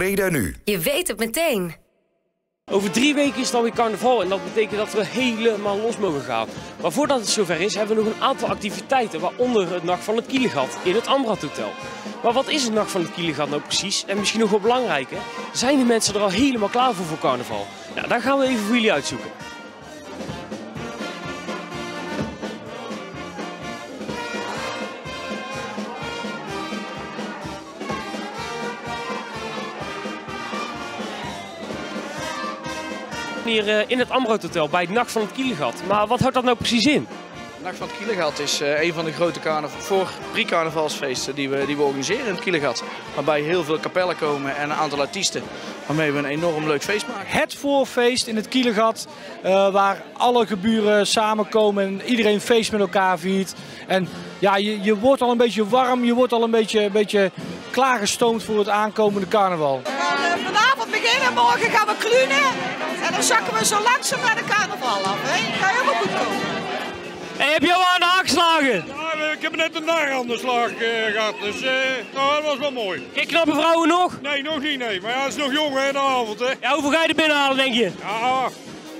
Breda nu. Je weet het meteen. Over drie weken is het alweer carnaval en dat betekent dat we helemaal los mogen gaan. Maar voordat het zover is, hebben we nog een aantal activiteiten, waaronder het Nacht van het Kielegat in het Amrad Hotel. Maar wat is het Nacht van het Kielegat nou precies? En misschien nog wel belangrijker, zijn de mensen er al helemaal klaar voor voor carnaval? Nou, daar gaan we even voor jullie uitzoeken. Hier eh, in het Amrad Hotel bij het Nacht van het Kielegat. Maar wat houdt dat nou precies in? De Nacht van het Kielegat is eh, een van de grote carnaval, voor pre-carnavalsfeesten die we, die we organiseren in het Kielegat. Waarbij heel veel kapellen komen en een aantal artiesten. Waarmee we een enorm leuk feest maken. Het voorfeest in het Kielegat, eh, waar alle geburen samenkomen en iedereen feest met elkaar viert. En ja, je, je wordt al een beetje warm, je wordt al een beetje, een beetje klaargestoomd voor het aankomende carnaval. We gaan eh, vanavond beginnen, morgen gaan we klunen. Dan zakken we zo langzaam naar de carnaval af. Hè? Ga helemaal goed komen. Hey, heb je al aan de haak geslagen? Ja, ik heb net een dag aan de slag eh, gehad, dus eh, nou, dat was wel mooi. Geen knappe vrouwen nog? Nee, nog niet, nee. Maar ja, het is nog jong, hè, de avond, hè. Ja, hoeveel ga je er binnenhalen, denk je? Ja,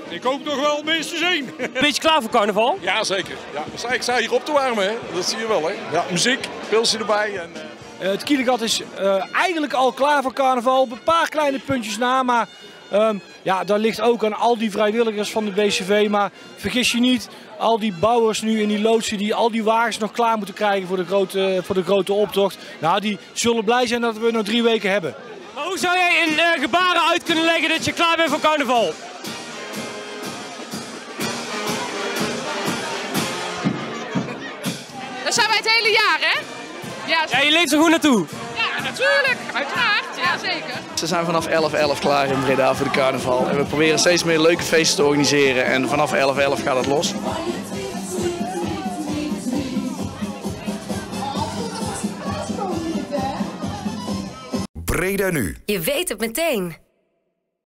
ik hoop toch wel minstens één. Beetje klaar voor carnaval? Ja, zeker. Ja, ik sta hier op te warmen, hè. dat zie je wel. Hè. Ja, muziek, pilsje erbij. En, eh, het Kielegat is eh, eigenlijk al klaar voor carnaval, op een paar kleine puntjes na. Maar ehm, ja, dat ligt ook aan al die vrijwilligers van de BCV. Maar vergis je niet, al die bouwers nu in die loodsen die al die wagens nog klaar moeten krijgen voor de grote, voor de grote optocht. Nou, die zullen blij zijn dat we nog drie weken hebben. Maar hoe zou jij in eh, gebaren uit kunnen leggen dat je klaar bent voor carnaval? Dat zijn wij het hele jaar, hè? Ja, Ja, je leeft er goed naartoe. ja natuurlijk. Uiteraard. Ja, zeker. Ze zijn vanaf 11.11 klaar in Breda voor de carnaval. En we proberen steeds meer leuke feesten te organiseren. En vanaf 11.11 gaat het los. Breda nu. Je weet het meteen.